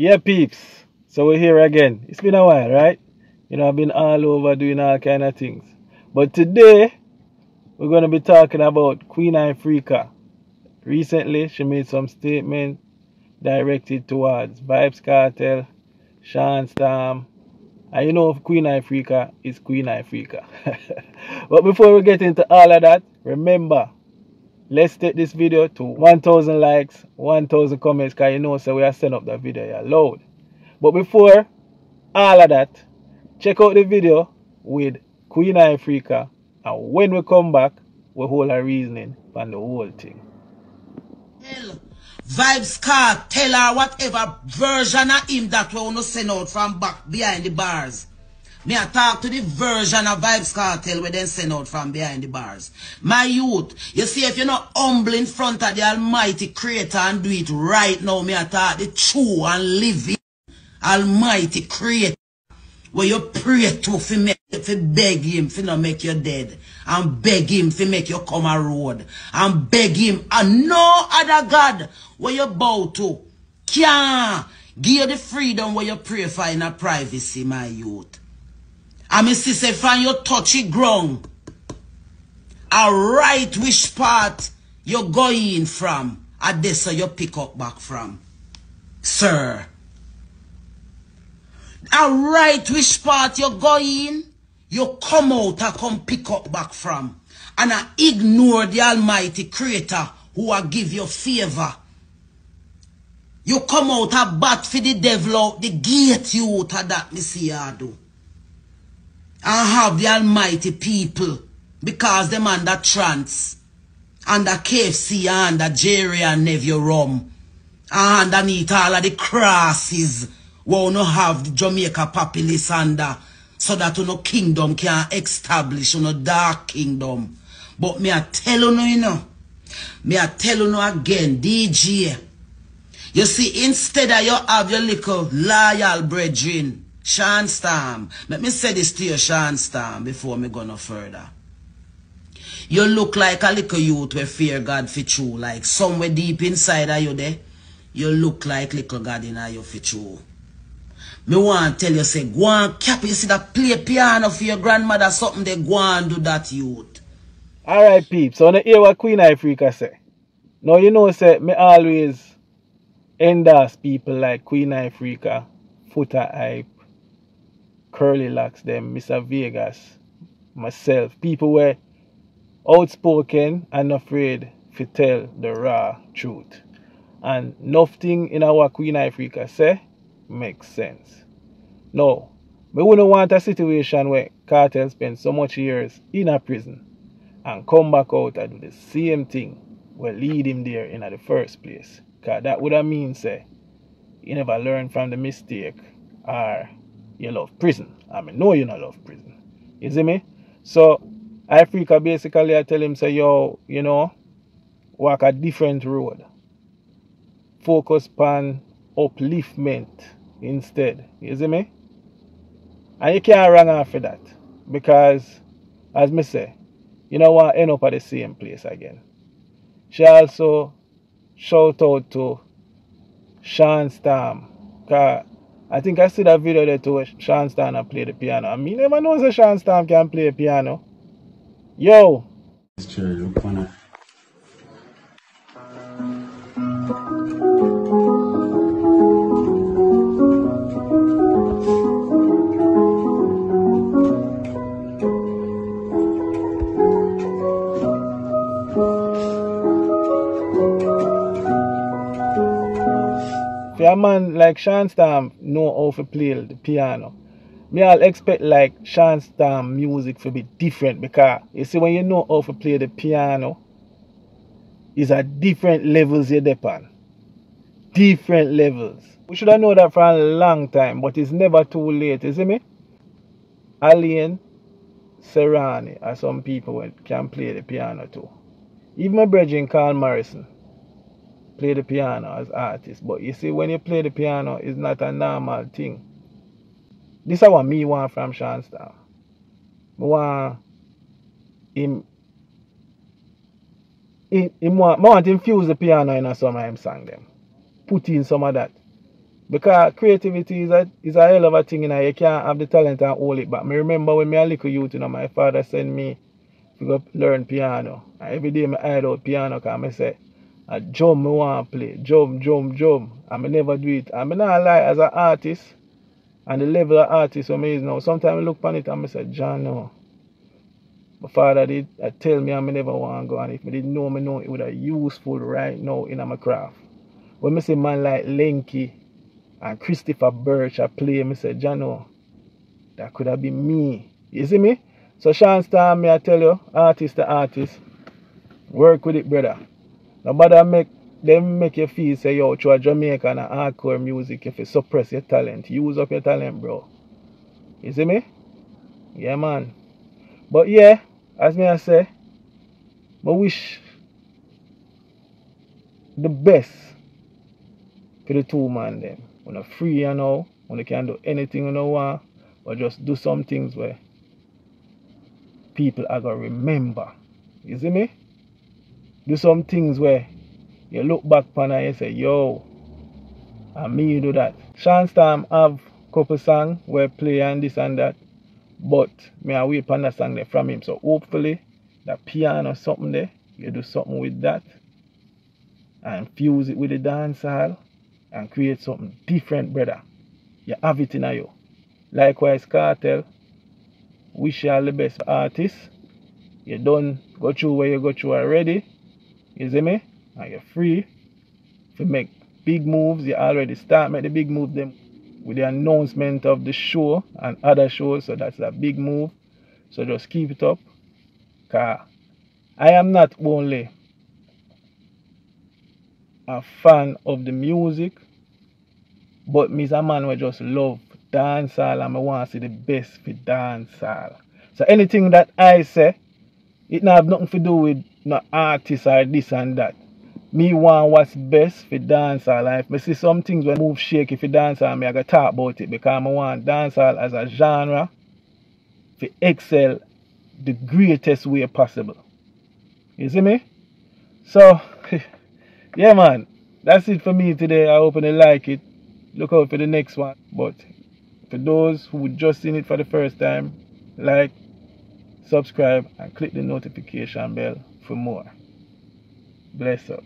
Yeah, peeps. So we're here again. It's been a while, right? You know, I've been all over doing all kind of things. But today, we're going to be talking about Queen Ifrica. Recently, she made some statement directed towards Vybz Kartel, Shawn Storm, and you know Queen Ifrica is Queen Ifrica. but before we get into all of that, remember, let's take this video to 1000 likes, 1000 comments, because you know so we are setting up that video yeah, load. But before all of that, check out the video with Queen Ifrica and when we come back, we hold our reasoning on the whole thing. Hell, Vybz Kartel or whatever version of him that we want to send out from back behind the bars. Me I talk to the version of Vybz Kartel we then send out from behind the bars. My youth, you see if you're not humble in front of the almighty creator and do it right now, me I talk the true and living almighty creator. Where you pray to fi make fi beg him fi not make you dead. And beg him fi make you come a road. And beg him and no other God where you bow to can give you the freedom where you pray for in a privacy, my youth. And me see say from your touchy ground, a right which part you're going from, a this you pick up back from. Sir. A right which part you're going, you come out and come pick up back from. And I ignore the Almighty Creator who I give you favor. You come out a bat for the devil out the gate you out of that me see you do. And have the almighty people because them under trance. Under KFC and under Wray and Nephew Rum. And underneath all of the crosses we no have the Jamaica populace under so that no kingdom can establish no dark kingdom. But me I tell you no, you know. Me I tell you no again, DJ. You see, instead of you have your little loyal brethren, Shawn Storm. Let me say this to you, Shawn Storm, before me go no further. You look like a little youth where fear God for true. Like somewhere deep inside of you there, you look like little God in you for true. Me want to tell you, say, go and cap, you see that play piano for your grandmother, something they go and do that youth. Alright, peeps. So, I hear what Queen Ifrica say. Now, you know, say, me always endorse people like Queen Ifrica, Foota Hype, Curly Locks, them, Mr. Vegas, myself. People were outspoken and afraid to tell the raw truth. And nothing in our Queen Ifrica say makes sense. No, we wouldn't want a situation where Kartel spend so much years in a prison and come back out and do the same thing will lead him there in the first place. Cause that would have mean say you never learn from the mistake or you love prison. I mean no you not love prison. You see me? So Ifrica basically I tell him say yo, you know, walk a different road. Focus on upliftment instead. You see me? And you can't run after that. Because as me say, you know what end up at the same place again. She also shout out to Shawn Storm. Cause I think I see that video there too where Shawn play the piano. I mean never know that Shawn Storm can play piano. Yo! For a man like Shawn Storm know how to play the piano. Me I'll expect like Shawn Storm music to be different because you see when you know how to play the piano, it's at different levels you're on. Different levels. We should have known that for a long time, but it's never too late, you see me? Alaine, Serani are some people can play the piano too. Even my brother Carl Morrison play the piano as artist. But you see, when you play the piano, it's not a normal thing. This is what me want from Shawn Storm. I want him, him, him want, I want him fuse the piano in some of him song them. Put in some of that Because creativity is a, is a hell of a thing, you know. You can't have the talent and hold it back. Me remember when me a little youth, you know, my father sent me to go learn piano. And every day me hide out piano because I say, Uh, a jump me want play. Jump, jump, jump. I me never do it. I me not lie as an artist and the level of artist when me is now. Sometimes I look upon it and I say, John, no. My father did I tell me I me never want to go and if me didn't know me know it would have useful right now in my craft. When me see man like Lenky and Christopher Birch I play, me say, Jano, that could have been me. You see me? So Shawn Star, me I tell you, artist to artist, work with it, brother. Nobody make them make you feel say yo to a Jamaica and hardcore music if you suppress your talent. Use up your talent, bro. You see me? Yeah man. But yeah, as me I say, I wish the best for the two man them. When are free you know, when they can do anything you know want, or just do some things where people are gonna remember. You see me? Do some things where you look back upon and you say, yo, and me you do that. Shawn Storm have couple song where play and this and that. But me I wait upon that song there from him. So hopefully that piano something there, you do something with that and fuse it with the dancehall and create something different, brother. You have it in you. Likewise, Kartel, wish you all the best artists. You done go through where you go through already. You see me? And you're free to make big moves. You already start make the big move them with the announcement of the show and other shows. So that's a big move. So just keep it up. Cause I am not only a fan of the music, but me a man who just love dancehall and I want to see the best for dancehall. So anything that I say, it not have nothing to do with no artist or this and that. Me want what's best for dancehall. life. if I see some things when move shaky for dancehall, me I gotta talk about it because I want dancehall as a genre to excel the greatest way possible. You see me? So, yeah, man. That's it for me today. I hope you like it. Look out for the next one. But for those who just seen it for the first time, like, subscribe, and click the notification bell for more. Bless up.